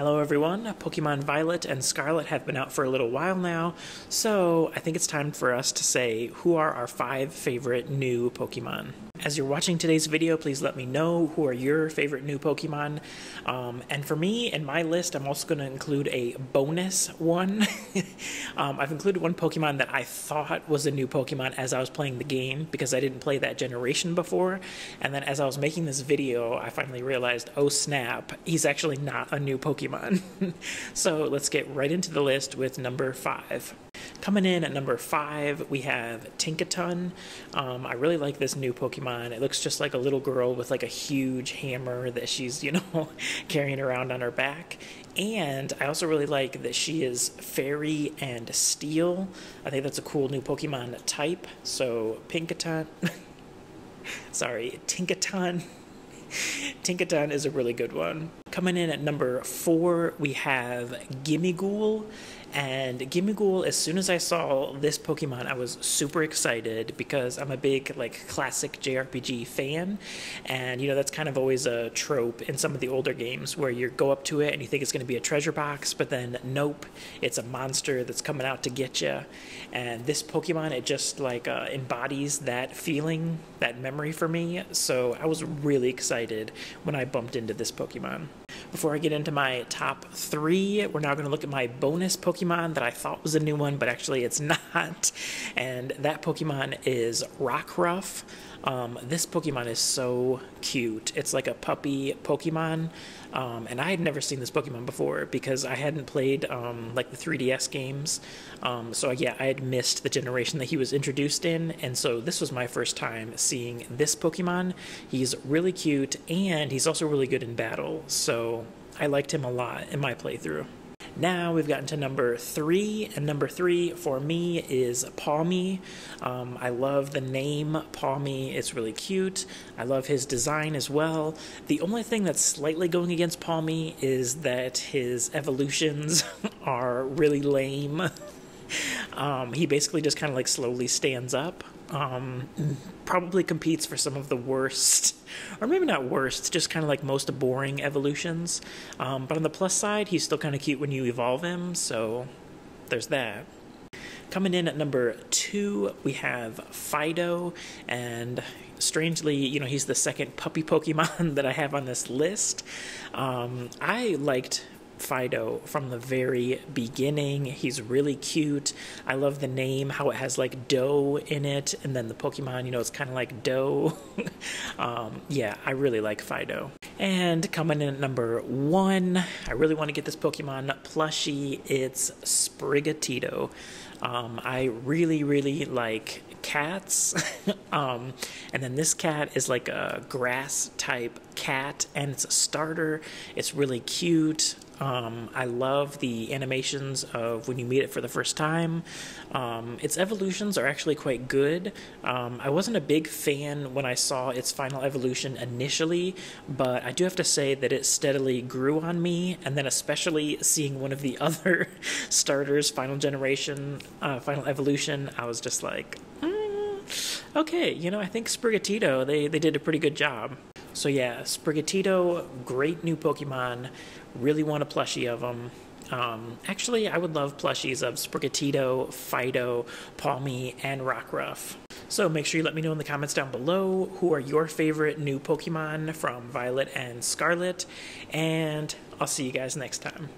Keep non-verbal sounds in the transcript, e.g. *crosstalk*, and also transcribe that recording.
Hello everyone, Pokemon Violet and Scarlet have been out for a little while now, so I think it's time for us to say who are our five favorite new Pokemon. As you're watching today's video, please let me know who are your favorite new Pokemon. Um, and for me, in my list, I'm also going to include a bonus one. *laughs* um, I've included one Pokemon that I thought was a new Pokemon as I was playing the game because I didn't play that generation before. And then as I was making this video, I finally realized, oh snap, he's actually not a new Pokemon. *laughs* so let's get right into the list with number five. Coming in at number five, we have Tinkaton. Um, I really like this new Pokemon. It looks just like a little girl with like a huge hammer that she's, you know, *laughs* carrying around on her back. And I also really like that she is fairy and steel. I think that's a cool new Pokemon type. So Pinkaton, *laughs* sorry, Tinkaton. *laughs* Tinkaton is a really good one. Coming in at number four, we have Gimmighoul. And Gimmighoul, as soon as I saw this Pokemon, I was super excited because I'm a big like classic JRPG fan, and you know that's kind of always a trope in some of the older games where you go up to it and you think it's going to be a treasure box, but then nope, it's a monster that's coming out to get you. And this Pokemon, it just like uh, embodies that feeling, that memory for me. So I was really excited when I bumped into this Pokemon. Before I get into my top three, we're now going to look at my bonus Pokemon that I thought was a new one, but actually it's *laughs* not. And that Pokemon is Rockruff. Um, this Pokemon is so cute. It's like a puppy Pokemon, um, and I had never seen this Pokemon before because I hadn't played um, like the 3DS games. Um, so yeah, I had missed the generation that he was introduced in, and so this was my first time seeing this Pokemon. He's really cute, and he's also really good in battle. So I liked him a lot in my playthrough. Now we've gotten to number three, and number three for me is Pawmi. Um, I love the name Pawmi, it's really cute. I love his design as well. The only thing that's slightly going against Pawmi is that his evolutions *laughs* are really lame. *laughs* Um, he basically just kind of like slowly stands up. Um, probably competes for some of the worst, or maybe not worst, just kind of like most boring evolutions. Um, but on the plus side, he's still kind of cute when you evolve him, so there's that. Coming in at number two, we have Fidough, and strangely, you know, he's the second puppy Pokemon *laughs* that I have on this list. Um, I liked Fidough from the very beginning. He's really cute. I love the name, how it has like dough in it, and then the Pokemon, you know, it's kind of like dough. *laughs* um, yeah, I really like Fidough. And coming in at number one, I really want to get this Pokemon plushie. It's Sprigatito. Um, I really, really like cats. *laughs* um, and then this cat is like a grass type cat, and it's a starter. It's really cute. Um, I love the animations of when you meet it for the first time. Um, its evolutions are actually quite good. Um, I wasn't a big fan when I saw its final evolution initially, but I do have to say that it steadily grew on me, and then especially seeing one of the *laughs* other starters, final generation, uh, final evolution, I was just like, mm, okay, you know, I think Sprigatito, they, they did a pretty good job. So yeah, Sprigatito, great new Pokemon. Really want a plushie of them. Um, actually, I would love plushies of Sprigatito, Fidough, Pawmi, and Rockruff. So make sure you let me know in the comments down below who are your favorite new Pokemon from Violet and Scarlet, and I'll see you guys next time.